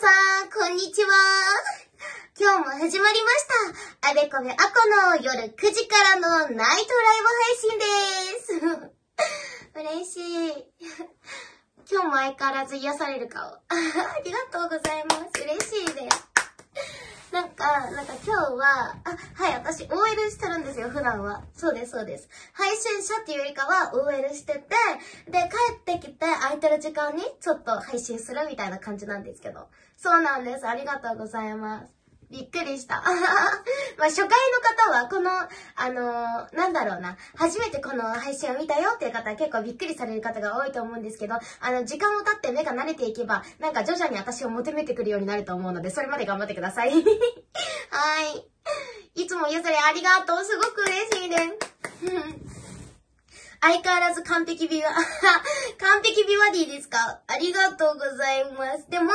さん、こんにちは。今日も始まりました。あべこべあこの夜9時からのナイトライブ配信です。嬉しい。今日も相変わらず癒される顔。ありがとうございます。嬉しいです。なんか、なんか今日は、あ、はい、私 OL してるんですよ、普段は。そうです、そうです。配信者っていうよりかは OL してて、で、帰ってきて空いてる時間にちょっと配信するみたいな感じなんですけど。そうなんです。ありがとうございます。びっくりした。まあ、初回の方は、この、あのーなんだろうな、初めてこの配信を見たよっていう方は結構びっくりされる方が多いと思うんですけど、あの、時間を経って目が慣れていけば、なんか徐々に私を求めてくるようになると思うので、それまで頑張ってください。はい。いつもゆずれありがとう。すごく嬉しいです。相変わらず完璧美は、完璧美バディですか？ありがとうございます。でも、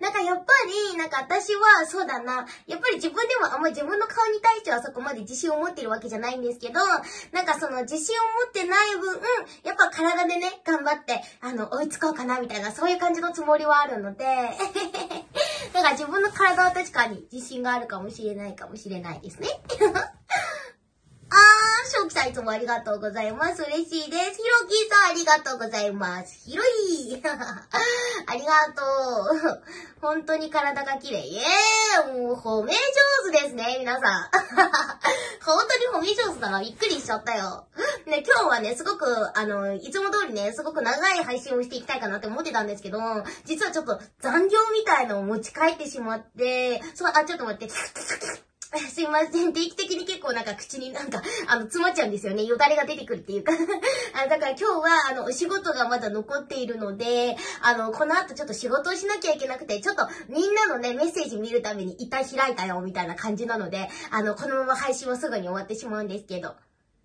なんかやっぱり、なんか私は、そうだな、やっぱり自分でもあんまり自分の顔に対してはそこまで自信を持ってるわけじゃないんですけど、なんかその自信を持ってない分、やっぱ体でね、頑張って、あの、追いつこうかな、みたいな、そういう感じのつもりはあるので、だから自分の体は確かに自信があるかもしれないかもしれないですね。いつもありがとうございます。嬉しいです。ひろきさんありがとうございます。ひろい ありがとう。本当に体が綺麗。イエーもう褒め上手ですね、皆さん。本当に褒め上手だな。びっくりしちゃったよ。ね、今日はね、すごく、あの、いつも通りね、すごく長い配信をしていきたいかなって思ってたんですけど、実はちょっと残業みたいのを持ち帰ってしまって、そう、あ、ちょっと待って。すいません。定期的に結構なんか口になんか、あの、詰まっちゃうんですよね。よだれが出てくるっていうか。あだから今日は、あの、お仕事がまだ残っているので、あの、この後ちょっと仕事をしなきゃいけなくて、ちょっとみんなのね、メッセージ見るために一旦開いたよ、みたいな感じなので、あの、このまま配信はすぐに終わってしまうんですけど。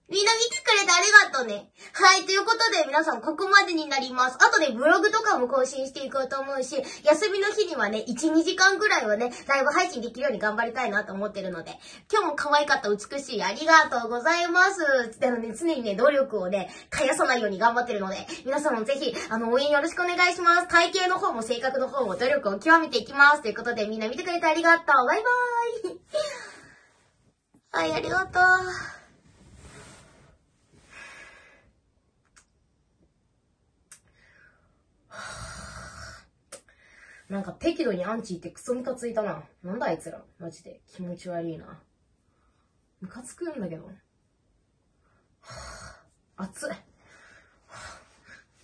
みんな見てくれてありがとうね。はい、ということで皆さんここまでになります。あとね、ブログとかも更新していこうと思うし、休みの日にはね、1、2時間ぐらいはね、ライブ配信できるように頑張りたいなと思ってるので、今日も可愛かった美しいありがとうございます。あのね、常にね、努力をね、絶やさないように頑張ってるので、皆さんもぜひ、あの、応援よろしくお願いします。体型の方も性格の方も努力を極めていきます。ということで、みんな見てくれてありがとう。バイバーイ。はい、ありがとう。なんか適度にアンチってクソムカついたな。なんだあいつら。マジで。気持ち悪いな。ムカつくんだけど。はぁ熱い。は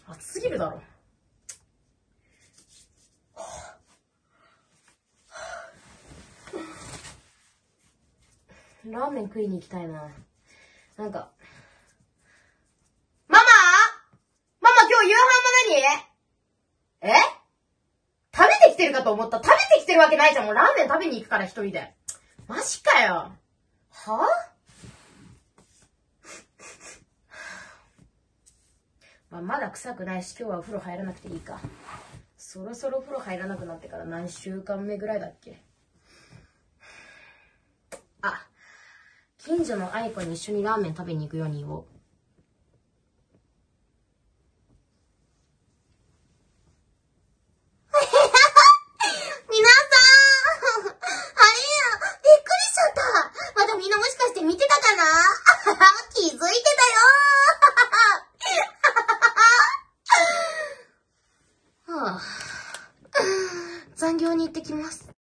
ぁ熱すぎるだろ。ラーメン食いに行きたいな。なんか。ママ？ママ今日夕飯も何？え？きてるかと思った。食べてきてるわけないじゃん。もうラーメン食べに行くから一人で。マジかよ。はまあ、まだ臭くないし、今日はお風呂入らなくていいか。そろそろお風呂入らなくなってから何週間目ぐらいだっけ？あ、近所の愛子に一緒にラーメン食べに行くように言おう。皆さんあれや、びっくりしちゃったまだみんなもしかして見てたかな気づいてたよはあ、残業に行ってきます。